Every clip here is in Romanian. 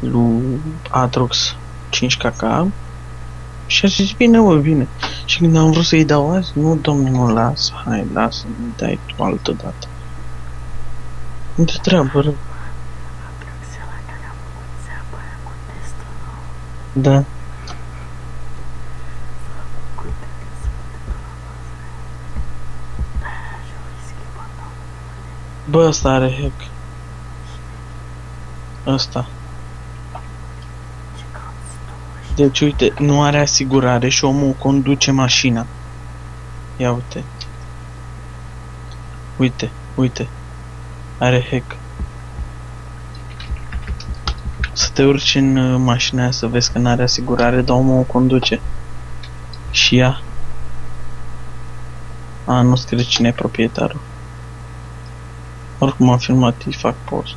lui Atrox 5 kk și a zis, bine, mă, bine. Și când am vrut să-i dau azi, nu, domnule, nu, lasă, hai, lasă, mi dai tu altă dată. Nu te treabă, rău. Aproxia la care am făcut țeapă aia cu testul nou. Da. Uite că se poate pe la bază aia. Da, și o schimbat numele. Bă, ăsta are hack. Ăsta. Ce cauți tu? Și Deci, uite, nu are asigurare și omul conduce mașina. Ia uite. Uite, uite. Are hack. Să te urci în uh, mașina aia să vezi că n-are asigurare, dar omul o conduce. Și ea. A, nu scrie cine e proprietarul. Oricum am filmat, îi fac post.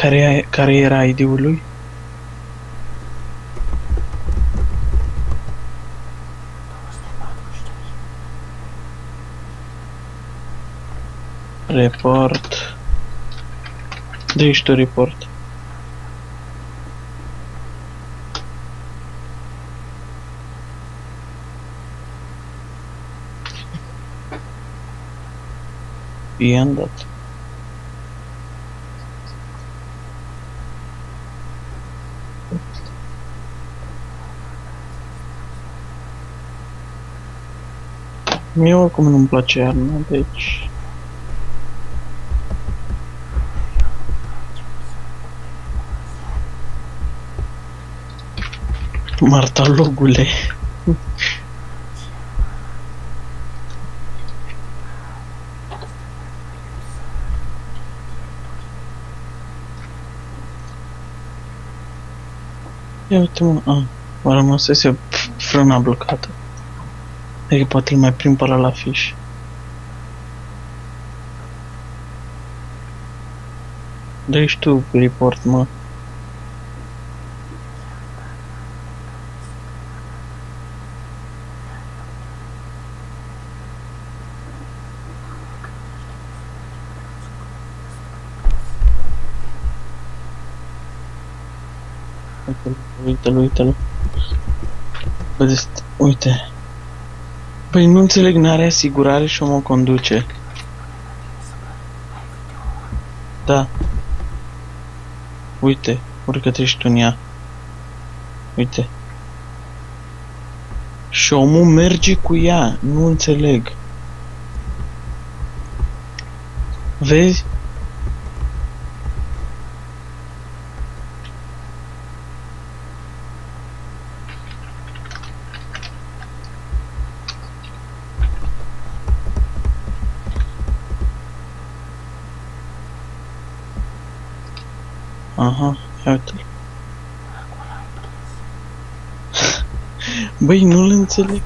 Care, e- care era ID-ul lui? Report. Dă-i tu report. I-am dat. Mie oricum nu-mi place iarna, deci... Martalogule. Ia uite mă, a, mă rămăsese f- frâna blocată. Adică poate îl mai prim pe ăla la fiș. Dă-i și tu report, mă. Uite-l, uite-l, uite-l. Bă, deci, uite. Păi nu înțeleg, n-are asigurare și omul conduce. Da. Uite, urcă-te și tu în ea. Uite. Și omul merge cu ea, nu înțeleg. Vezi? Aha, ia uite Băi, nu-l înțeleg.